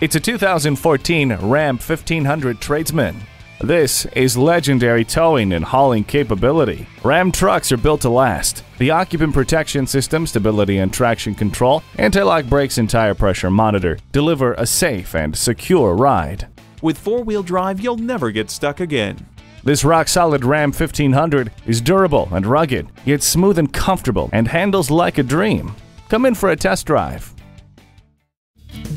It's a 2014 Ram 1500 Tradesman. This is legendary towing and hauling capability. Ram trucks are built to last. The occupant protection system, stability and traction control, anti-lock brakes and tire pressure monitor deliver a safe and secure ride. With four-wheel drive, you'll never get stuck again. This rock-solid Ram 1500 is durable and rugged, yet smooth and comfortable and handles like a dream. Come in for a test drive.